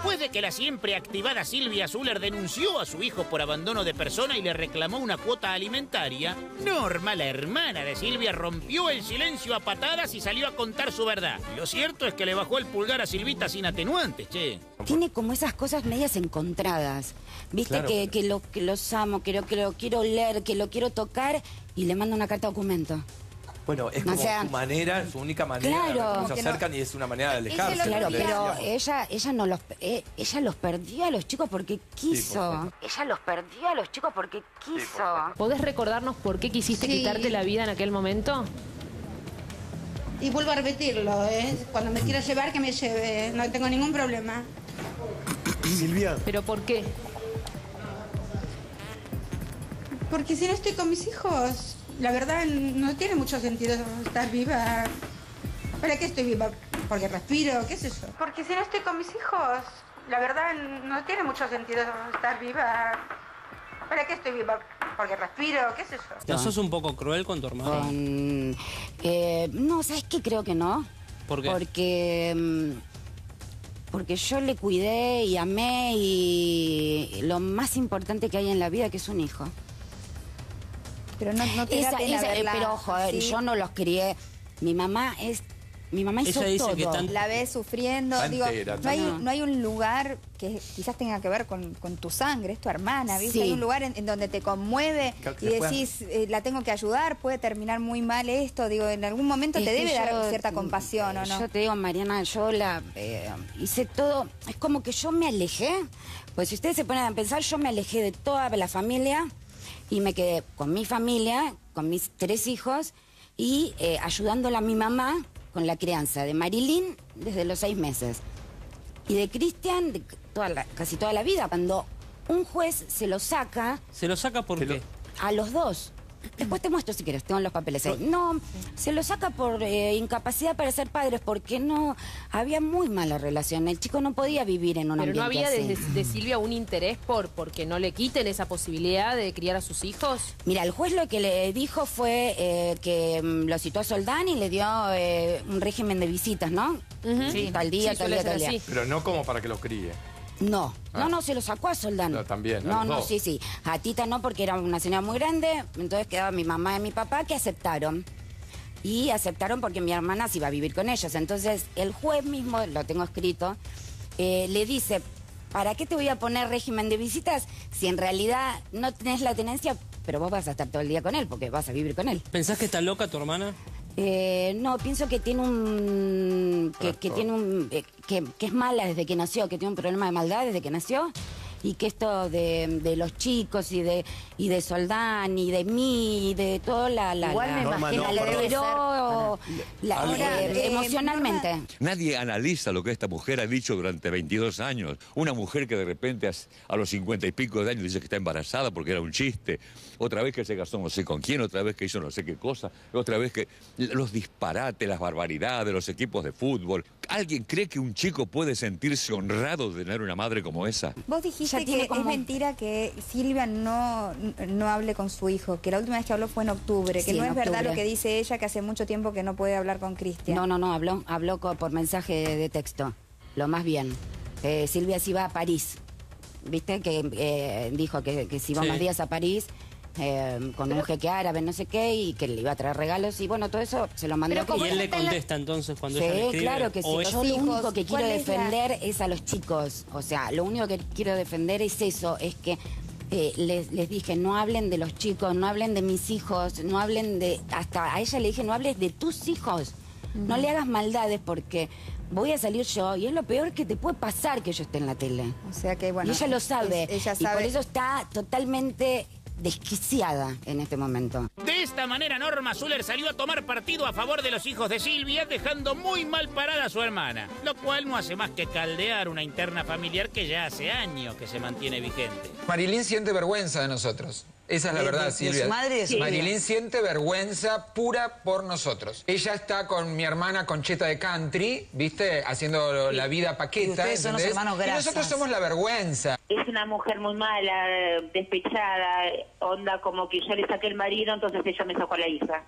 Después de que la siempre activada Silvia Zuller denunció a su hijo por abandono de persona y le reclamó una cuota alimentaria, Norma, la hermana de Silvia, rompió el silencio a patadas y salió a contar su verdad. Lo cierto es que le bajó el pulgar a Silvita sin atenuantes, che. Tiene como esas cosas medias encontradas. Viste que, que, lo, que los amo, que lo, que lo quiero leer, que lo quiero tocar y le mando una carta documento. Bueno, es O como sea, su manera, su única manera. claro. se acercan y es una manera de alejarse. Claro, pero ella, ella no los, eh, ella los perdió a los chicos porque quiso. ella los perdió a los chicos porque quiso. ¿Podés recordarnos por qué quisiste Sí. quitarte la vida en aquel momento? Y vuelvo a repetirlo, ¿eh? Cuando me quiera llevar, que me lleve. No tengo ningún problema. Silvia, ¿Pero por qué? Porque si no estoy con mis hijos, la verdad no tiene mucho sentido estar viva. ¿Para qué estoy viva? Porque respiro, ¿qué es eso? Porque si no estoy con mis hijos, la verdad no tiene mucho sentido estar viva. ¿Para qué estoy viva? Porque respiro, ¿qué es eso? ¿No sos un poco cruel con tu hermano? Eh, no, ¿sabes qué? Creo que no. ¿Por qué? Porque, mm, porque yo le cuidé y amé y lo más importante que hay en la vida que es un hijo. Pero no, no te da Esa- pena esa- eh, verla pero joder, así. yo no los crié. Mi mamá es, mi mamá hizo dice todo. que tan- La ves sufriendo. Digo, entera, no, hay, no. hay un lugar que quizás tenga que ver con, con tu sangre, es tu hermana, ¿viste? Sí. Hay un lugar en, en donde te conmueve Claro, y decís, eh, la tengo que ayudar, puede terminar muy mal esto. Digo, en algún momento Es te debe dar yo, cierta compasión, ¿o no? Yo te digo, Mariana, yo la eh, hice todo. Es como que yo me alejé. Pues si ustedes se ponen a pensar, yo me alejé de toda la familia y me quedé con mi familia, con mis tres hijos y eh, ayudándola a mi mamá con la crianza de Marilyn desde los seis meses y de Cristian de toda la- casi toda la vida. Cuando un juez se lo saca ¿Se lo saca por lo- qué? a los dos. Después te muestro si quieres, tengo los papeles ahí. No, se lo saca por eh, incapacidad para ser padres, porque no, había muy mala relación. El chico no podía vivir en un ¿Pero no ambiente había así. desde de Silvia un interés por porque no le quiten esa posibilidad de criar a sus hijos? Mira, el juez lo que le dijo fue eh, que mm, lo citó a Soldán y le dio eh, un régimen de visitas, ¿no? Sí, tal día, Sí, tal día, tal día. así. pero no como para que los críe. No, Ah. no, no, se lo sacó a Soldán. No, también, No, no, dos. sí, sí. A Tita no, porque era una señora muy grande. Entonces quedaba mi mamá y mi papá que aceptaron. Y aceptaron porque mi hermana se iba a vivir con ellos. Entonces el juez mismo, lo tengo escrito, eh, le dice, ¿para qué te voy a poner régimen de visitas si en realidad no tenés la tenencia, pero vos vas a estar todo el día con él porque vas a vivir con él? ¿Pensás que está loca tu hermana? Eh, no, pienso que tiene un. que, que tiene un. eh, que, que es mala desde que nació, que tiene un problema de maldad desde que nació. Y que esto de, de los chicos y de y de Soldán y de mí y de todo la. la Igual la- me Norma, imagino no, que la Ahora, eh, eh, emocionalmente. Norma- Nadie analiza lo que esta mujer ha dicho durante 22 años. Una mujer que de repente a a los 50 y pico de años dice que está embarazada porque era un chiste. Otra vez que se casó no sé con quién, otra vez que hizo no sé qué cosa. Otra vez que los disparates, las barbaridades, los equipos de fútbol. ¿Alguien cree que un chico puede sentirse honrado de tener una madre como esa? Vos dijiste que como- es mentira que Silvia no, no hable con su hijo, que la última vez que habló fue en octubre, que Sí, no es verdad lo que dice ella, que hace mucho tiempo que no puede hablar con Cristian. No, no, no, habló, habló por mensaje de texto. Lo más bien. Eh, Silvia se iba a París. ¿Viste? Que eh, dijo que, que se iba Sí. más días a París eh, con un jeque árabe, no sé qué, y que le iba a traer regalos. Y bueno, todo eso se lo mandó a Y él le contesta entonces cuando ella le Sí, escribe. claro que sí. o Yo lo único que quiero ¿cuál es la- defender es a los chicos. O sea, lo único que quiero defender es eso, es que eh, les, les dije, no hablen de los chicos, no hablen de mis hijos, no hablen de... Hasta a ella le dije, no hables de tus hijos. No le hagas maldades porque voy a salir yo y es lo peor que te puede pasar que yo esté en la tele. O sea que, bueno. y ella lo sabe. es- ella Y por sabe. eso está totalmente desquiciada en este momento. De esta manera, Norma Zuller salió a tomar partido a favor de los hijos de Silvia, dejando muy mal parada a su hermana, lo cual no hace más que caldear una interna familiar que ya hace años que se mantiene vigente. Marilyn siente vergüenza de nosotros. Esa es la ¿De- verdad, de- de Silvia. su madre y de Silvia? Marilyn siente vergüenza pura por nosotros. Ella está con mi hermana Concheta de Country, ¿viste? Haciendo la vida paqueta. Y ustedes son los hermanos Y nosotros somos la vergüenza. es una mujer muy mala, despechada, onda como que yo le saqué el marido, entonces ella me sacó a la hija.